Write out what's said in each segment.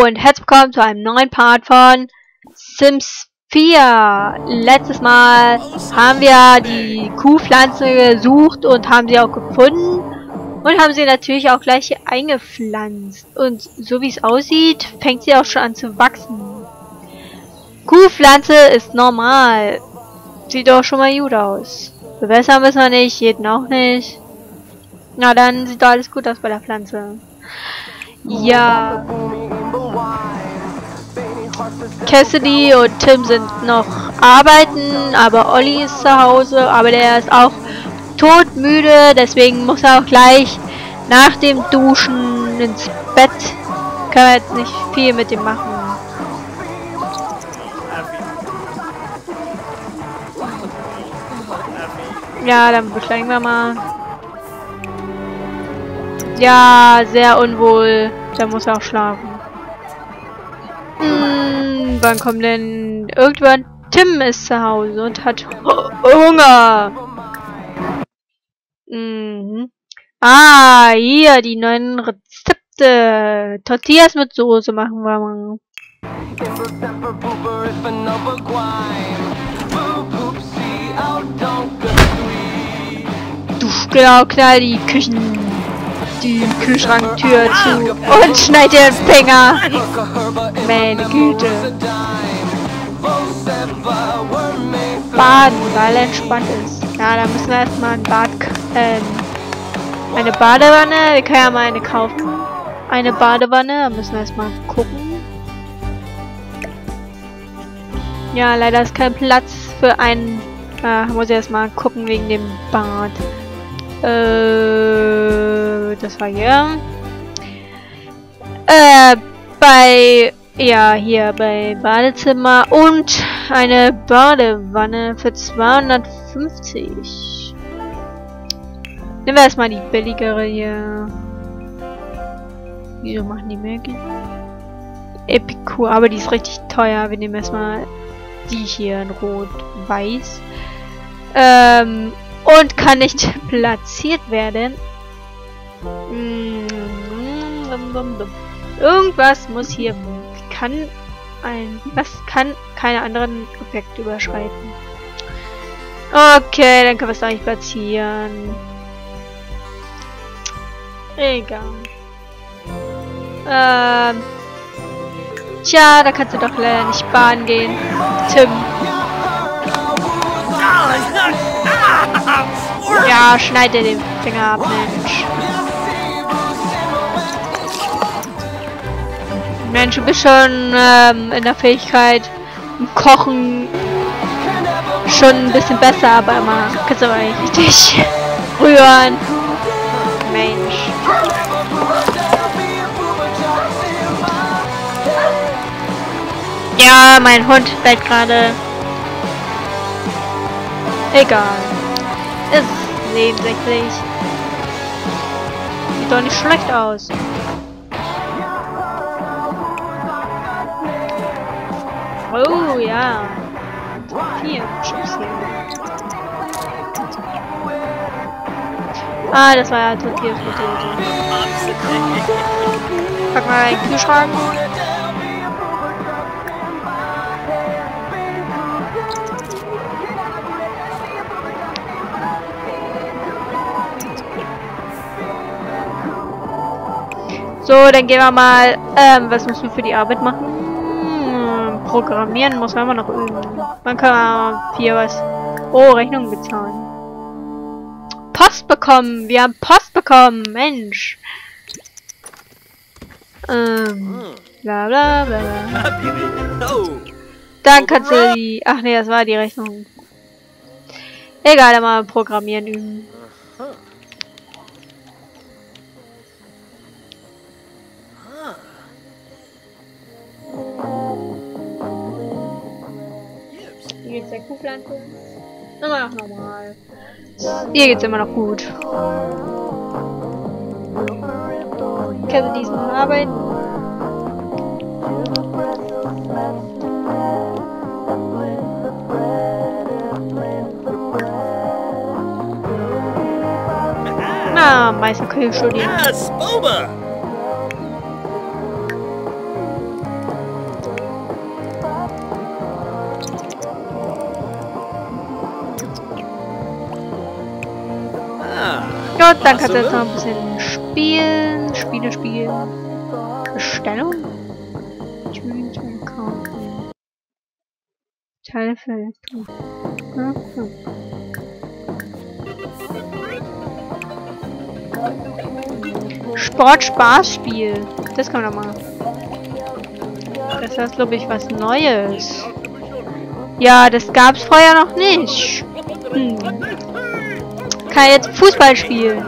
Und herzlich willkommen zu einem neuen Part von Sims 4. Letztes Mal haben wir die Kuhpflanze gesucht und haben sie auch gefunden. Und haben sie natürlich auch gleich eingepflanzt. Und so wie es aussieht, fängt sie auch schon an zu wachsen. Kuhpflanze ist normal. Sieht doch schon mal gut aus. Bewässern müssen wir nicht, jeden auch nicht. Na dann sieht doch alles gut aus bei der Pflanze. Ja. Cassidy und Tim sind noch arbeiten, aber Olli ist zu Hause, aber der ist auch todmüde, deswegen muss er auch gleich nach dem Duschen ins Bett. Können wir jetzt nicht viel mit ihm machen. Ja, dann beschleunigen wir mal. Ja, sehr unwohl. Da muss er auch schlafen. Hm, wann kommt denn irgendwann? Tim ist zu Hause und hat Hunger. Mhm. Ah, hier die neuen Rezepte. Tortillas mit Soße machen wir mal. Du genau knall die Küchen die Kühlschranktür zu und schneid dir den Finger. Meine Güte. Baden, weil entspannt ist. Ja, da müssen wir erstmal ein Bad, äh, eine Badewanne. Wir können ja mal eine kaufen. Eine Badewanne, da müssen wir erstmal gucken. Ja, leider ist kein Platz für einen. Äh, muss ich erstmal gucken wegen dem Bad. Äh, das war hier. Äh, bei, ja, hier bei Badezimmer und eine Badewanne für 250. Nehmen wir erstmal die billigere hier. Wieso machen die mehr Geld? Epicur, aber die ist richtig teuer. Wir nehmen erstmal die hier in Rot-Weiß. Ähm, und kann nicht platziert werden. Irgendwas muss hier kann ein was kann keine anderen Objekte überschreiten. Okay, dann können wir es nicht platzieren. Egal. Ähm. Tja, da kannst du doch leider nicht baden gehen. Tim. Ja, schneid dir den Finger ab, Mensch. Mensch, du bist schon ähm, in der Fähigkeit Kochen schon ein bisschen besser, aber immer kannst aber nicht richtig rühren. Mensch. Ja, mein Hund bellt gerade. Egal. Ist nebensächlich. Sieht doch nicht schlecht aus. Oh ja. Vier hier. Ah, das war ja Tortillas mit Pack mal einen Kühlschrank. So, dann gehen wir mal, ähm, was müssen wir für die Arbeit machen? Hm, programmieren muss man immer noch üben. Man kann hier was, oh, Rechnung bezahlen. Post bekommen, wir haben Post bekommen, Mensch. Ähm, bla bla bla bla. Dann kannst du die, ach nee, das war die Rechnung. Egal, dann mal programmieren üben. Kuhpflanze? Immer noch normal. Hier geht's immer noch gut. Kette diesen Arbeit. Na, Meister Kühlstudio. Yes, Boba! Gut, dann kannst du jetzt noch ein bisschen spielen. Spiele, spielen. Bestellung? Tunes und kaufen. Teile für Elektro. Hm, hm. Sport-Spaß-Spiel. Das kann man doch machen. Das ist, glaube ich, was Neues. Ja, das gab's vorher noch nicht. Hm. Kann jetzt Fußball spielen.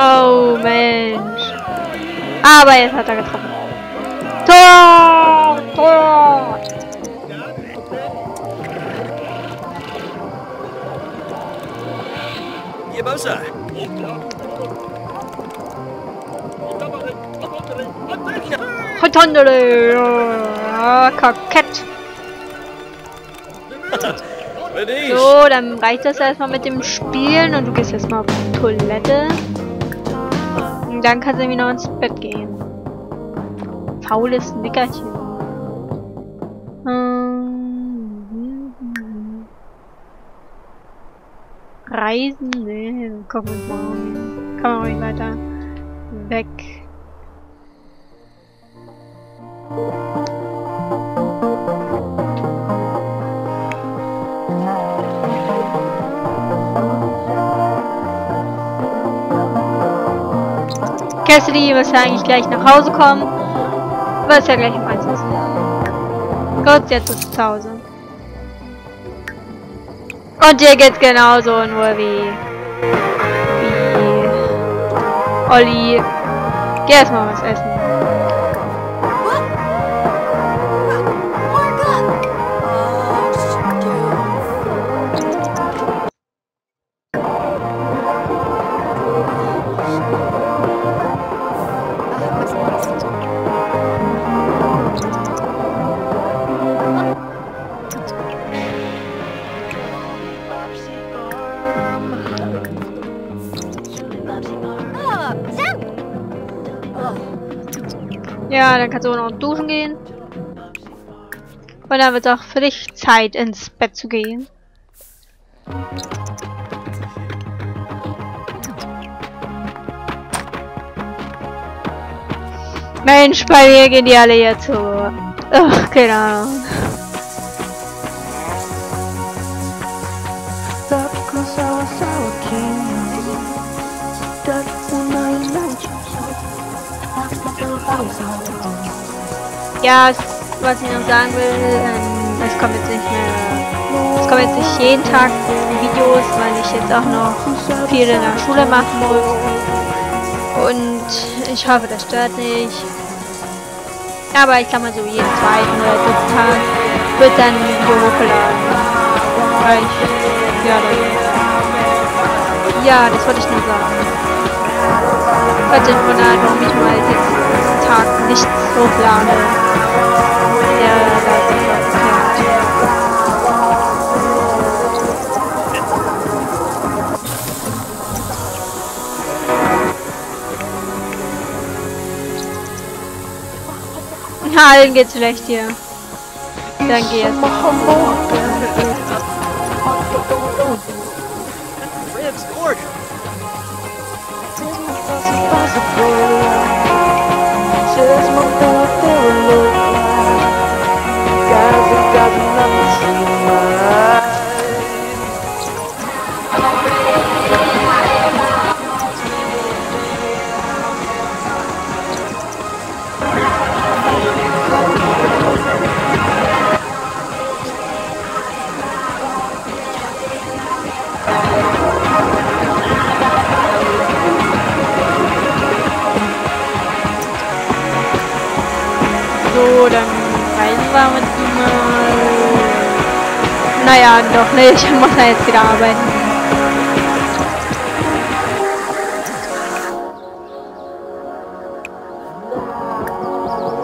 oh Mensch. Aber jetzt hat er getroffen. Tor! Tor! Barbosa. Ja, kokett. So, dann reicht das erstmal mit dem Spielen und du gehst erstmal auf die Toilette. Und dann kannst du noch ins Bett gehen. Faules Nickerchen. Hm. Reisen? Nee, komm mal. Kann man nicht weiter weg. Cassidy muss ja eigentlich gleich nach Hause kommen. Ist ja gleich im Einsatz. Gut, jetzt ist zu Hause. Und dir geht's genauso nur wie... wie... Olli. Geh erstmal was essen. Kannst du noch duschen gehen. Und dann wird es auch für dich Zeit, ins Bett zu gehen. Mensch, bei mir gehen die alle jetzt so. Ach, keine Ahnung. Ja, was ich noch sagen will, ähm, es kommt jetzt nicht mehr, es kommen jetzt nicht jeden Tag Videos, weil ich jetzt auch noch viel in der Schule machen muss. Und ich hoffe, das stört nicht. Aber ich kann mal so jeden zweiten oder dritten Tag wird dann ein Video hochgeladen. Weil ich, ja, dann, ja, das wollte ich nur sagen. Ihr wundert, warum ich mal jetzt Tag nichts hochlade. Allen geht's schlecht hier. Dann geh jetzt. So, Naja, doch nicht. Ich muss ja jetzt wieder arbeiten.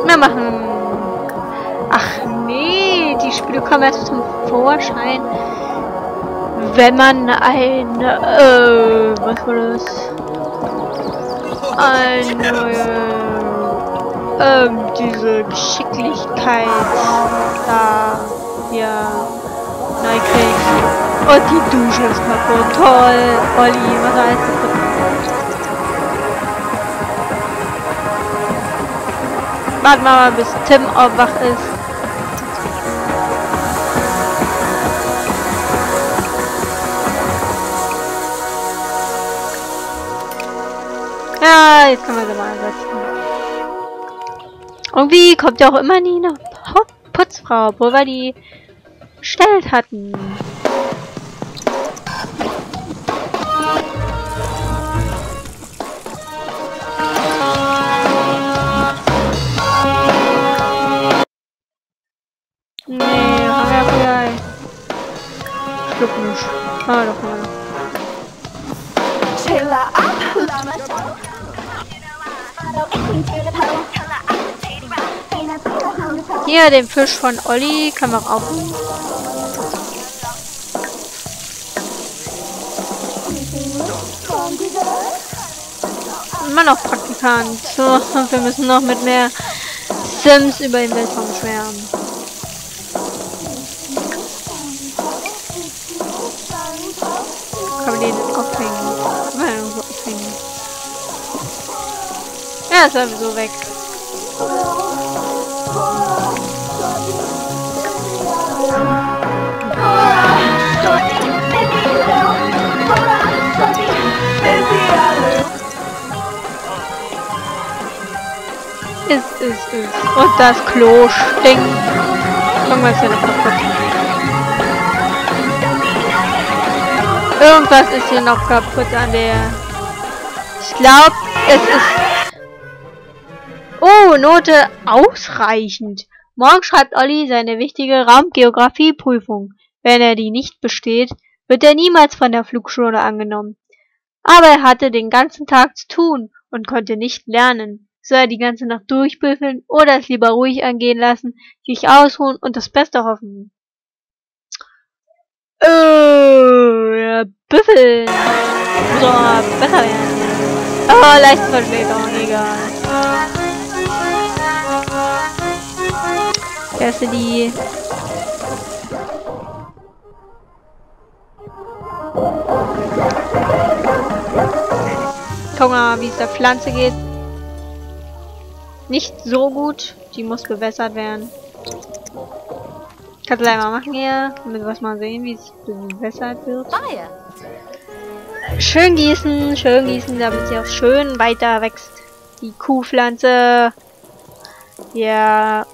Wir machen... Ach nee, die Spiele kommen erst zum Vorschein, wenn man ein... Äh, was war das? Ein... Äh, ähm, diese Geschicklichkeit da ja neu kriegt. Und die Dusche ist kaputt. Toll. Olli, was heißt das? Warten wir mal, bis Tim auch wach ist. Ja, jetzt können wir sie mal einsetzen. Irgendwie kommt ja auch immer nie eine Putzfrau, obwohl wir die bestellt hatten. Nee, haben wir vielleicht. Nicht. Ah, doch mal. Hier, den Fisch von Olli kann man auch Immer noch Praktikant. So, wir müssen noch mit mehr Sims über den Weltraum schwärmen. Kann man den aufhängen? Aufhängen. Ja, ist sowieso weg. Ist, ist, ist. Und das Klo stinkt. Irgendwas ist ja noch kaputt. Irgendwas ist hier noch kaputt an der... Ich glaube, es ist... Oh, Note ausreichend. Morgen schreibt Olli seine wichtige Raumgeografieprüfung. Wenn er die nicht besteht, wird er niemals von der Flugschule angenommen. Aber er hatte den ganzen Tag zu tun und konnte nicht lernen. Soll er die ganze Nacht durchbüffeln oder es lieber ruhig angehen lassen, sich ausruhen und das Beste hoffen? Äh, ja, büffeln. So, besser werden. Oh, leicht Verspätung, egal. Cassidy. Guck mal, wie es der Pflanze geht. Nicht so gut. Die muss bewässert werden. Kannst du gleich mal machen hier, damit wir mal sehen, wie es bewässert wird. Schön gießen, schön gießen, damit sie auch schön weiter wächst. Die Kuhpflanze. Ja.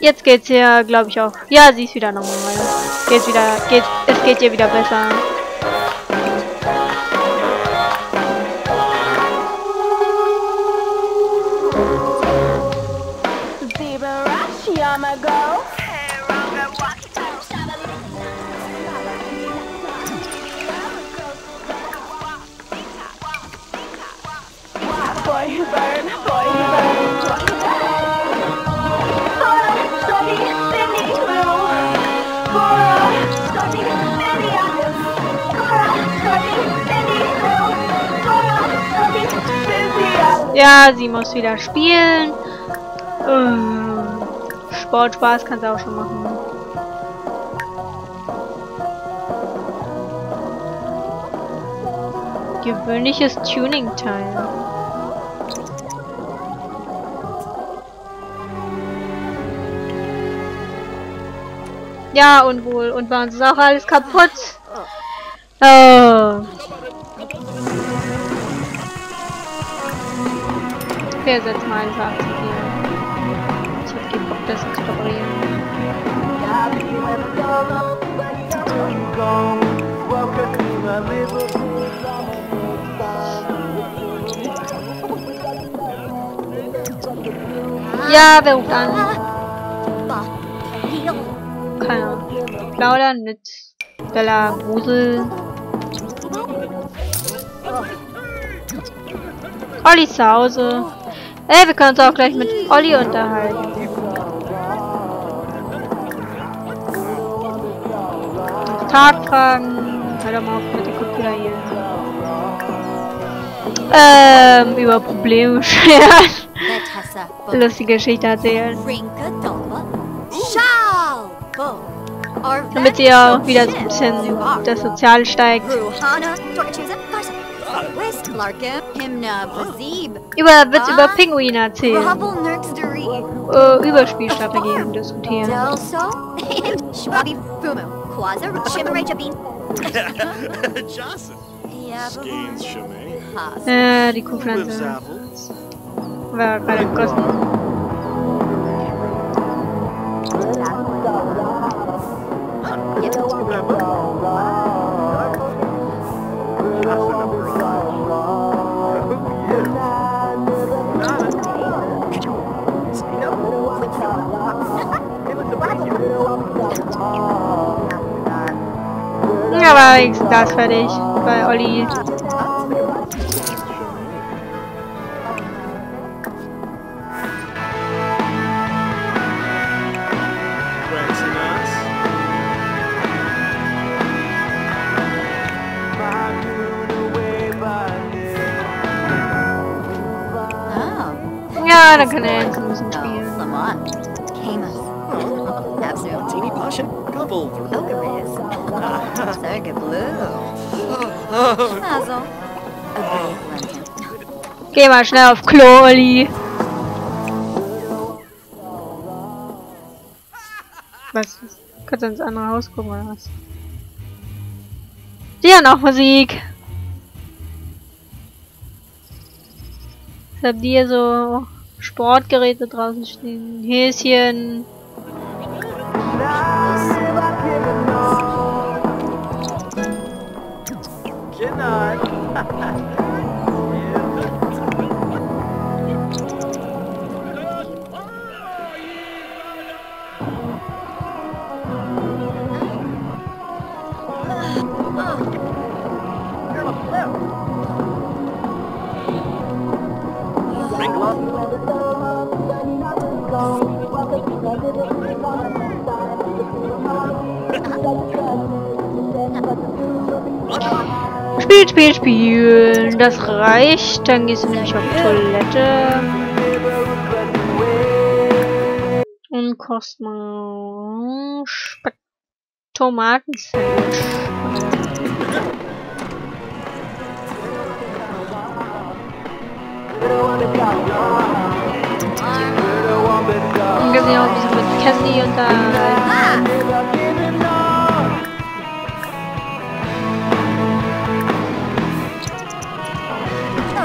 Jetzt geht's hier, glaube ich auch. Ja, sie ist wieder normal. Geht wieder, geht, es geht ihr wieder besser. Ja, sie muss wieder spielen. Äh, Sportspaß kann sie auch schon machen. Gewöhnliches Tuning-Teil. Ja, und wohl. Und bei uns ist auch alles kaputt. Oh. Okay, setz mal einfach hier. Ich hab keinen Bock, das zu reparieren. Ja, wer ruft an? Keine Ahnung. Plaudern mit Bella Grusel. Olli zu Hause. Ey, wir können uns auch gleich mit Olli unterhalten. Tag fragen. Hör doch mal auf mit dem Computer hier. Ähm, über Probleme scheren. lustige Geschichte erzählen. Damit ihr auch wieder ein bisschen das Sozial steigt. Über, wird über Pinguine erzählen. Äh, über Spielstrategien diskutieren. äh, die Kuhpflanze. War gerade kosten. Ja, war wenigstens das fertig bei Olli. Ja, dann kann er jetzt ein bisschen spielen. Geh mal schnell auf Klo, Olli. Was? Kannst du ins andere Haus gucken oder was? Ja, noch Musik. Was habt ihr so Sportgeräte draußen stehen? Häschen. Cannot. Spiel, Spiel, spielen. Das reicht. Dann gehst du nämlich auf Toilette. Und kostet mal Speck. Und wir auch ein mit Cassie und da.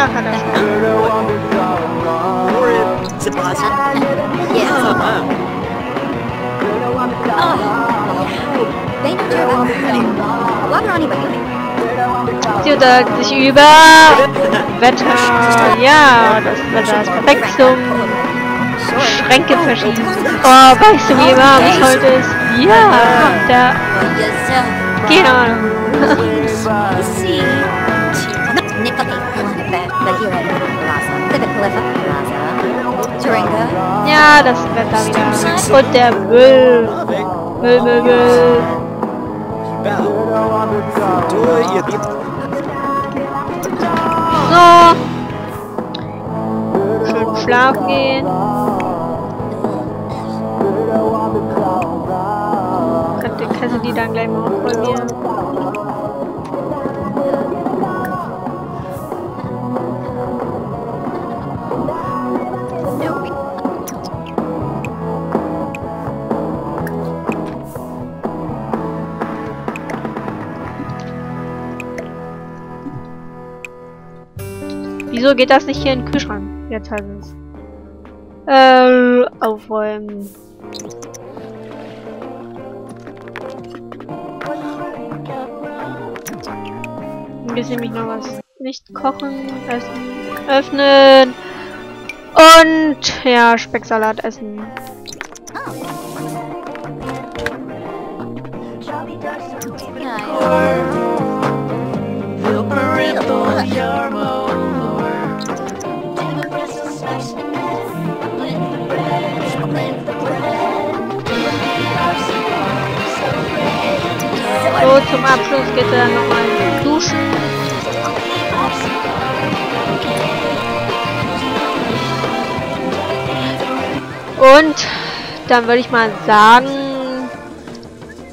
Ja, kann er schon. Sie unterhalten sich über Wetter. Ja, das Wetter ist perfekt zum Schränke verschieben. Oh, weißt du, wie warm es heute ist? Ja, da. Keine Ahnung. Ja, das Wetter wieder. Und der Müll. Müll, Müll, Müll. So. Schön schlafen gehen. Könnte Cassidy dann gleich mal aufräumen. Wieso geht das nicht hier in den Kühlschrank? Jetzt heißt es. Äh, aufräumen. Ein bisschen nämlich noch was. Nicht kochen, essen, öffnen. Und ja, Specksalat essen. So, zum Abschluss geht er nochmal duschen. Und dann würde ich mal sagen,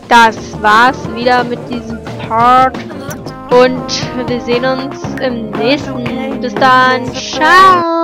das war's wieder mit diesem Part. Und wir sehen uns im nächsten. Bis dann. Ciao.